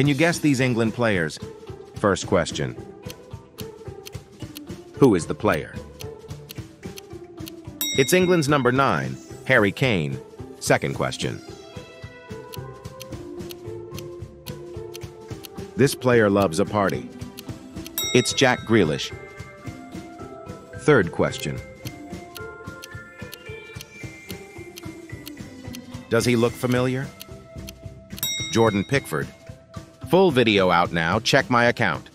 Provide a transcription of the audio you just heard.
Can you guess these England players? First question. Who is the player? It's England's number nine, Harry Kane. Second question. This player loves a party. It's Jack Grealish. Third question. Does he look familiar? Jordan Pickford. Full video out now. Check my account.